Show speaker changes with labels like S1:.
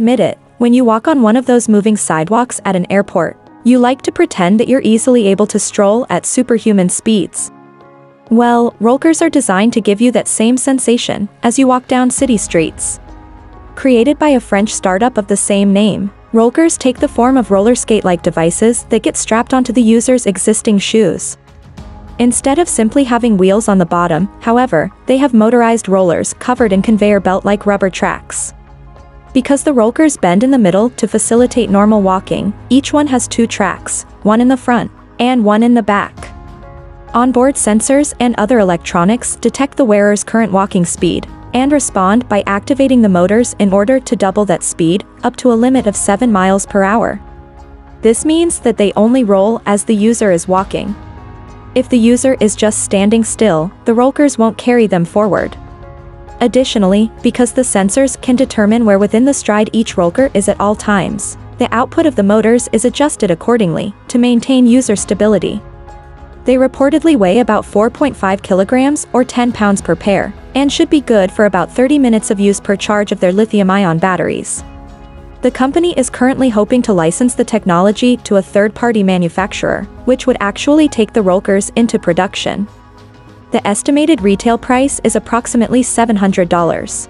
S1: Admit it, when you walk on one of those moving sidewalks at an airport, you like to pretend that you're easily able to stroll at superhuman speeds. Well, Rollkers are designed to give you that same sensation as you walk down city streets. Created by a French startup of the same name, Rollkers take the form of roller skate-like devices that get strapped onto the user's existing shoes. Instead of simply having wheels on the bottom, however, they have motorized rollers covered in conveyor belt-like rubber tracks. Because the Rollkers bend in the middle to facilitate normal walking, each one has two tracks, one in the front, and one in the back. Onboard sensors and other electronics detect the wearer's current walking speed, and respond by activating the motors in order to double that speed, up to a limit of 7 miles per hour. This means that they only roll as the user is walking, if the user is just standing still, the Rollkers won't carry them forward. Additionally, because the sensors can determine where within the stride each roller is at all times, the output of the motors is adjusted accordingly, to maintain user stability. They reportedly weigh about 4.5 kilograms or 10 pounds per pair, and should be good for about 30 minutes of use per charge of their lithium-ion batteries. The company is currently hoping to license the technology to a third-party manufacturer, which would actually take the Rollkers into production. The estimated retail price is approximately $700.